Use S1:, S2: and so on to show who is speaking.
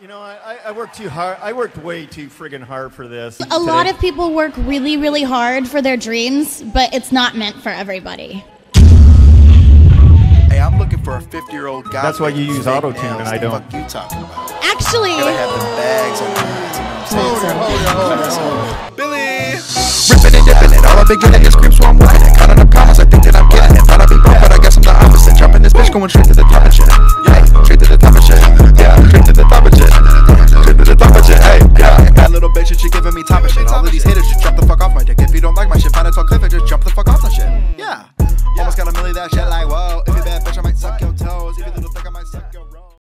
S1: You know, I, I worked too hard. I worked way too friggin' hard for this. A today. lot
S2: of people work really, really hard for their dreams, but it's not meant for everybody.
S3: Hey, I'm looking for a 50 year old guy. That's why you use auto tune and I don't. What you talking about?
S2: Actually, I
S3: have the bags on Billy! Ripping and dipping it, all I've been getting is screams, so I'm winning. Counting up cars, I think that I'm getting it. Thought I'd be broke, but I guess I'm the opposite. Jumping this bitch, going straight to the top. all of these haters just drop the fuck off my dick. If you don't like my shit, find a tall cliff and just drop the fuck off the shit. Yeah. yeah.
S4: Almost
S3: got a million that shit like whoa.